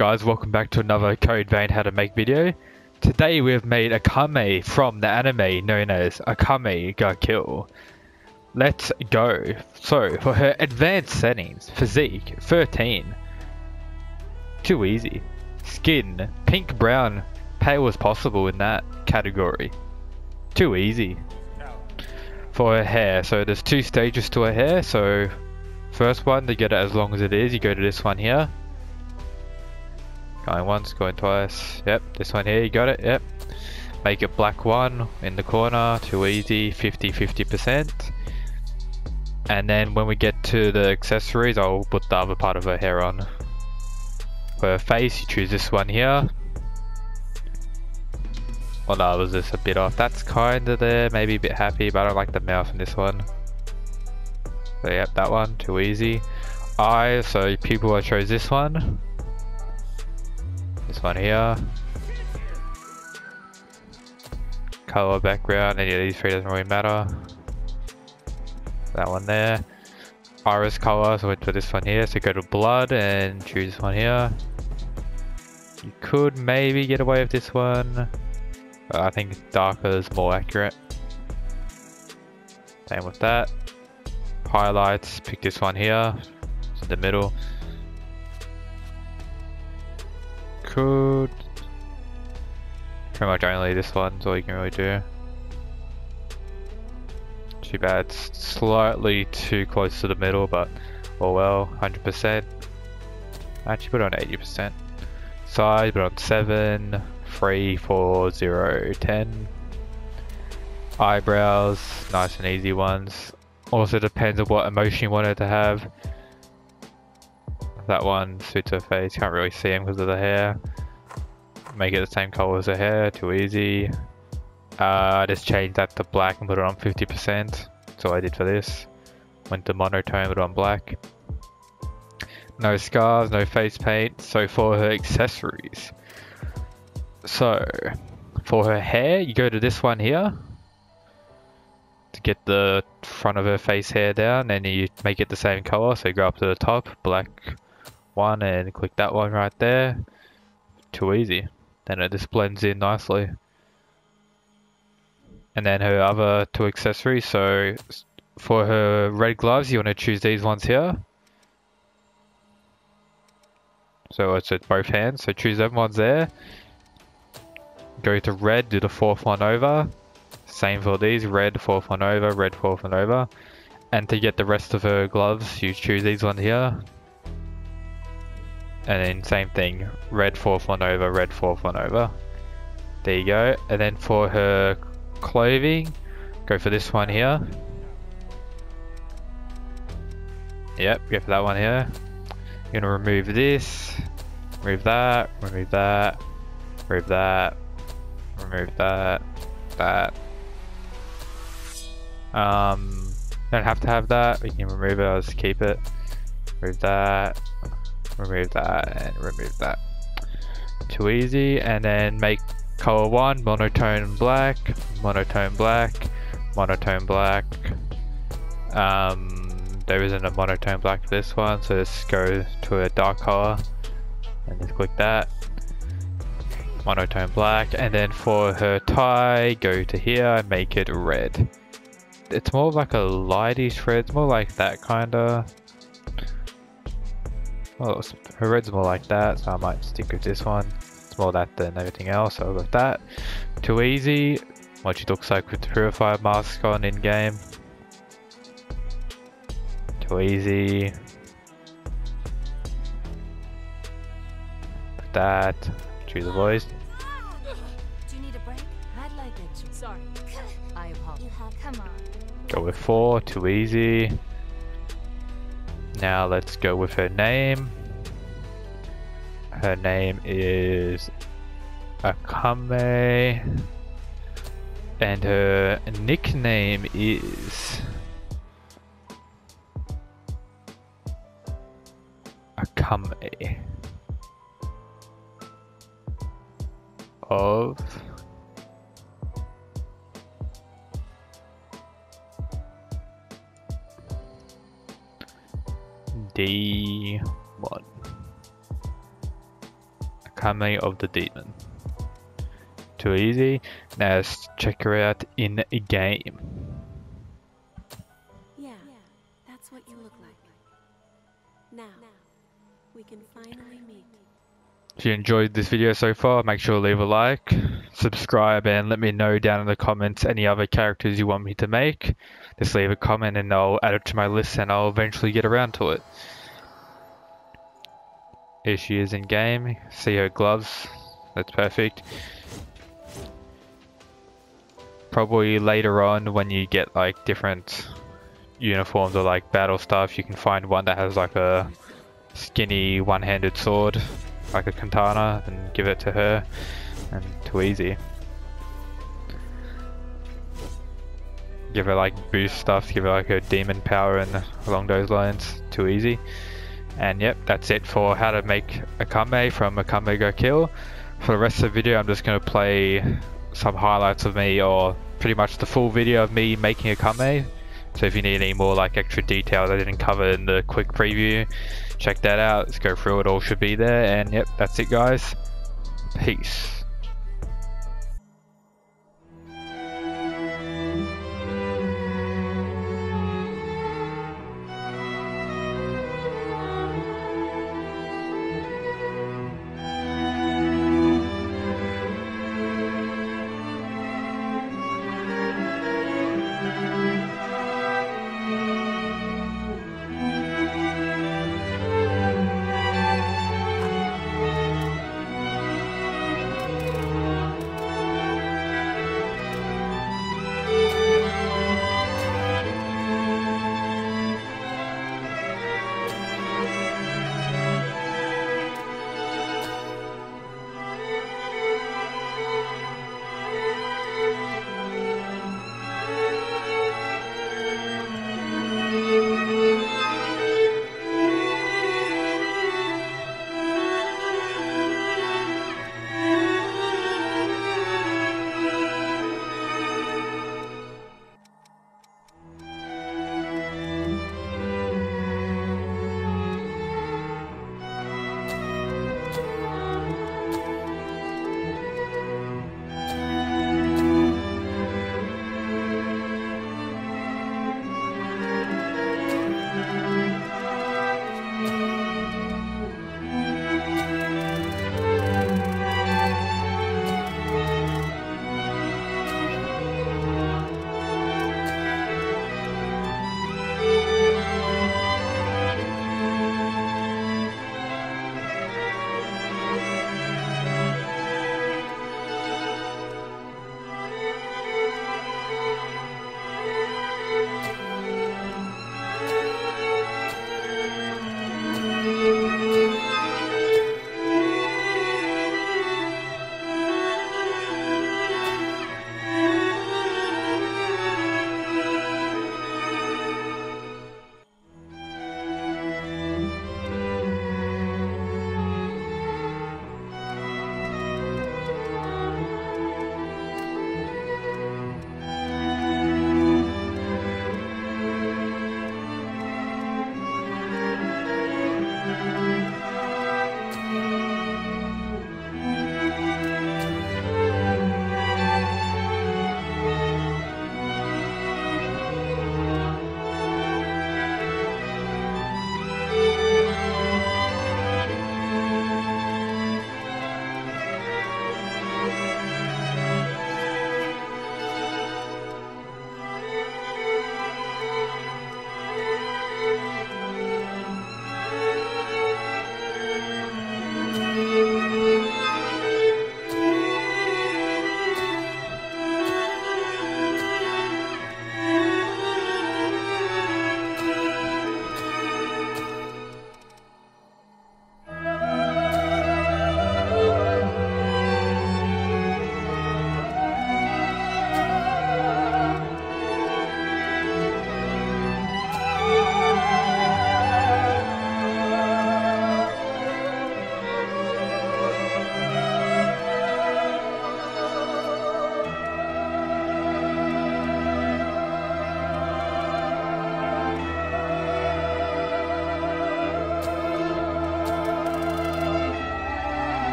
guys, welcome back to another Code Vein How to Make video. Today we have made Akame from the anime known as Akame ga Kill. Let's go. So, for her advanced settings, physique, 13. Too easy. Skin, pink brown, pale as possible in that category. Too easy. For her hair, so there's two stages to her hair, so first one to get it as long as it is, you go to this one here. Going once, going twice. Yep, this one here, you got it, yep. Make it black one in the corner, too easy, 50-50%. And then when we get to the accessories, I'll put the other part of her hair on. For her face, you choose this one here. Well, that was just a bit off. That's kinda there, maybe a bit happy, but I don't like the mouth in this one. So yep, that one, too easy. Eyes, so people I chose this one. This one here. Color background, any of these three doesn't really matter. That one there. Iris color, so went for this one here. So go to blood and choose this one here. You could maybe get away with this one. But I think darker is more accurate. Same with that. Highlights, pick this one here. It's in the middle. Pretty much only this one's all you can really do. Too bad, it's slightly too close to the middle, but oh well, 100%. Actually put on 80%. Size, put on 7, 3, 4, 0, 10. Eyebrows, nice and easy ones. Also depends on what emotion you wanted to have. That one suits her face, can't really see him because of the hair. Make it the same color as her hair, too easy. Uh, I just changed that to black and put it on 50%. That's all I did for this. Went to monotone, put it on black. No scars, no face paint. So for her accessories. So, for her hair, you go to this one here. To get the front of her face hair down, and you make it the same color. So you go up to the top, black one, and click that one right there. Too easy. Then it just blends in nicely and then her other two accessories. So for her red gloves, you want to choose these ones here. So it's at both hands. So choose them ones there. Go to red, do the fourth one over. Same for these, red fourth one over, red fourth one over. And to get the rest of her gloves, you choose these ones here. And then same thing, red fourth one over, red fourth one over. There you go. And then for her clothing. Go for this one here. Yep, go for that one here. You're gonna remove this, remove that, remove that, remove that, remove that, that. Um, don't have to have that, we can remove it, I'll just keep it. Remove that, remove that, and remove that. Too easy, and then make color 1, monotone black, monotone black, monotone black. Um, there isn't a monotone black for this one, so let's go to a dark color and just click that. Monotone black, and then for her tie, go to here and make it red. It's more like a lightish red, it's more like that kinda. Well, her red's more like that, so I might stick with this one It's more that than everything else, so with that. Too easy, what she looks like with the purifier mask on in game. Too easy. With that, choose a voice. Do you need a break? I'd like it. Sorry. I apologize. Come on. Go with four, too easy. Now let's go with her name. Her name is Akame. And her nickname is Akame. Of D1. Kame of the Demon. Too easy. Let's check her out in a game. Yeah, that's what you look like. Now, we can finally. If you enjoyed this video so far, make sure to leave a like, subscribe, and let me know down in the comments any other characters you want me to make. Just leave a comment and I'll add it to my list and I'll eventually get around to it. Here she is in game. See her gloves. That's perfect. Probably later on when you get like different uniforms or like battle stuff, you can find one that has like a skinny one-handed sword, like a katana, and give it to her. And too easy. Give her like boost stuff, give her like her demon power and along those lines. Too easy. And yep, that's it for how to make Akame from Akame Ga Kill. For the rest of the video, I'm just going to play some highlights of me or pretty much the full video of me making Akame. So if you need any more like extra details I didn't cover in the quick preview, check that out. Let's go through it. All should be there. And yep, that's it guys. Peace.